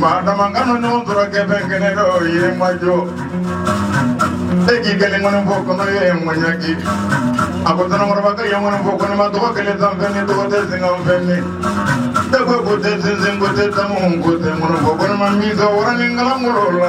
maa dama kana ɲɔgɔn sɔrɔ kɛ fɛn kɛnɛ dɔ ye ma jɔ e k'i kelen kɔni fɔ kɔnɔ ye ŋɔɲɛ k'i a ko tɔnɔkɔrɔba ka ye kɔni fɔ kɔnɔ ma tɔgɔ kelen san fɛn ni tɔgɔ tɛ sinkan fɛn ni e ko ko tɛ sinsin ko tɛ tamu ko tɛ kɔnɔ fɔ kɔnɔ ma min sɔn wara ni kalan kolo la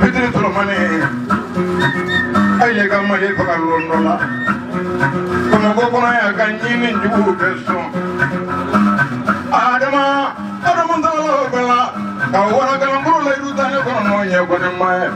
fitiri tɔrɔmani a ye ka mali faga lɔndɔ la bamakɔ kɔnɔ y'a ka ɲini juguw bɛɛ sɔn adama adama dɔgɔtɔrɔ bɛɛ la ka wara kalanbolo la i bɛ taa ne kɔnɔ n'o ɲɛ kɔni ma ye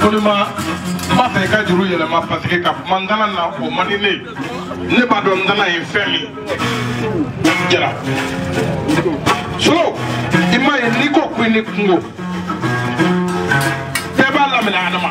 Kolima n b'a fɛ i ka juru yɛlɛma parce que ka kuma n dala na o man di ne ye ne b'a dɔn n dala ye fɛn min jɛra solo i m'a ye n'i ko ko i ni kungo bɛɛ b'a laminɛ adama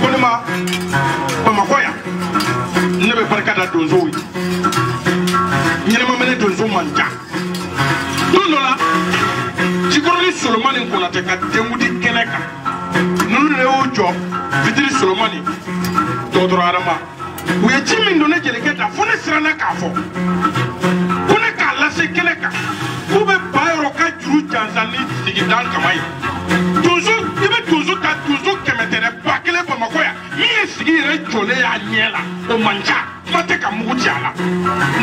ko ne ma bamakɔ yan ne bɛ barika da donsow ye ɲɛnɛma mɛnɛ donso man ca don dɔ la jikɔrɔni solomani konatɛ ka dengudi kɛnɛ kan ninnu de y'o jɔ fitiri solomani dɔgɔtɔrɔ adama u ye ci min don ne jelikɛ da fo ne siranna k'a fɔ ko ne k'a lase kɛnɛ kan k'u bɛ ba yɔrɔ ka juru jansan ni sigidan kama ye donso i bɛ donso ta donso kɛmɛ tɛ dɛ ba kelen bamakɔ yan min ye sigi yɛrɛ jɔlen y'a ɲɛ la o man ca kuma tɛ ka mugu ci a la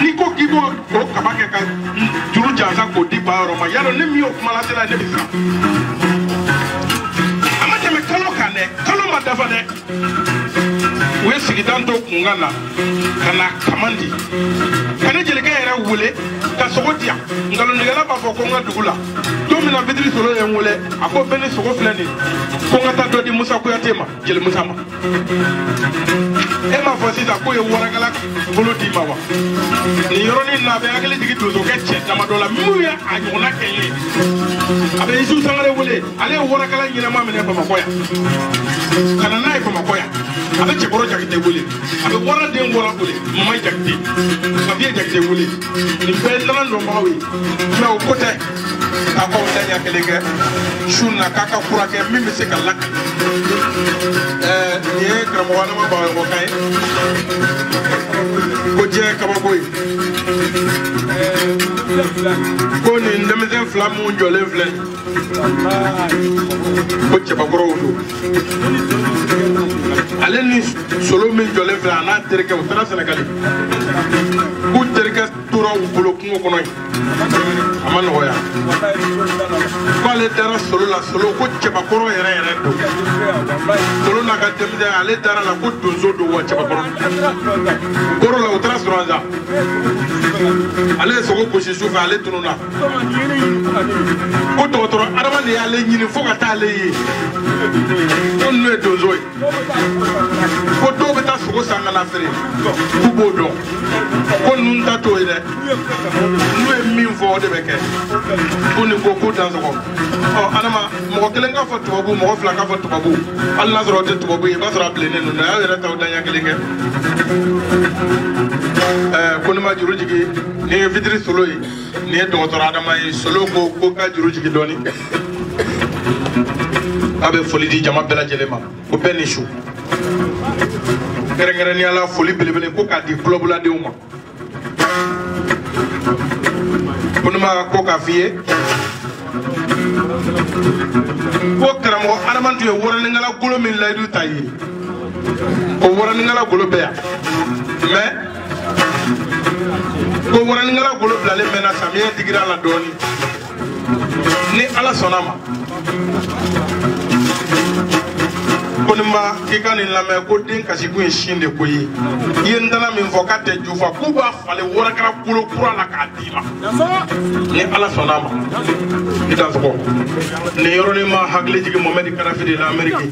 n'i ko k'i b'o o kaba kɛ ka juru jansan k'o di ba yɔrɔ ma yadɔ ne min y'o kuma lase la ne bɛ siran a ma tɛmɛ kalo kan dɛ kalo ma dafa dɛ u ye sigitan to kunkan na ka na kaman di ka ne jelikɛ yɛrɛ wele ka sogo diya nkalontigɛla b'a fɔ ko n ka dugu la don min na fitiri solo ye n wele a ko bɛɛ ni sogo filɛ nin ko n ka taa dɔ di musa kuyate ma jeli musa ma e m'a fɔ sisan k'o ye warakala bolo d'i ma wa nin yɔrɔnin na a bɛ hakili jigin donsokɛ cɛ damadɔ la minnu ye a ɲɔgɔnna kɛ ye a bɛ isu sangare wele ale ye warakala ɲɛnama minɛ bamakɔ yan ka na n'a ye bamakɔ yan a bɛ cɛkɔrɔ jakite wele a bɛ wara den wɔla wele mama jakite fabiye jakite wele nin bɛɛ ye dalan dɔnbagaw ye mɛ o ko tɛ k'a k'aw da ɲɛ kelen kɛ su na k'a ka furakɛ min bɛ se ka lakali ɛɛ nin ye karamɔgɔ adama bamakɔ kan ye ko diɲɛ kabako ye ko nin denmisɛn fila minnu jɔlen filɛ ko cɛbakɔrɔw don ale ni solo min jɔlen filɛ a n'a terikɛ u taara sɛnɛgali k'u terikɛ tora u bolo kungo kɔnɔ yen a ma nɔgɔya k'ale dara solo la solo ko cɛbakɔrɔ yɛrɛ yɛrɛ don solo n'a ka denmisɛn ale dara la ko donso don wa cɛbakɔrɔ koro la u taara suranza ale ye sogo gosi su fɛ ale tununna ko dɔgɔtɔrɔ adama de y'ale ɲini fo ka taa ye ko ninnu ye donso ye ko dɔw bɛ taa sogo san ka na feere k'u b'o dɔn ko ninnu ta t'o ye dɛ n'u ye min fɔ o de bɛ kɛ ko nin ko ko dansɔgɔ ɔ adama mɔgɔ kelen k'a fɔ tubabu mɔgɔ fila k'a fɔ tubabu hali n'a sɔrɔ o tɛ tubabu ye i b'a sɔrɔ a bilennen don a y'aw yɛrɛ ta o daɲɛ kelen kɛ ɛɛ ko ne ma juru jigin ni ye fitiri solo ye nin ye dɔgɔtɔrɔ adama ye solo ko ko ka juru jigi dɔɔni a bɛ foli di jama bɛɛ lajɛlen ma ko bɛɛ ni su kɛrɛnkɛrɛnnenya la foli belebele ko k'a di kulɔbuladenw ma ko ne ma ko k'a f'i ye ko karamɔgɔ adama tun ye wɔrɔninkala golo min layidu ta ye o wɔrɔninkala golo bɛ yan mais ko waranikala golo bilalen bɛ na samiyɛ digira la dɔɔni ni ala sɔnna ma ko ni ma k'i ka nin lamɛn ko den kasikun ye sin de ko ye i ye n dana min fɔ k'a tɛ ju fa k'u b'a falen warakara kolo kura la k'a d'i ma ni ala sɔnna a ma i dansɔgɔ nin yɔrɔnin ma hakili jigin mɔmɛdi karafi de la ameriki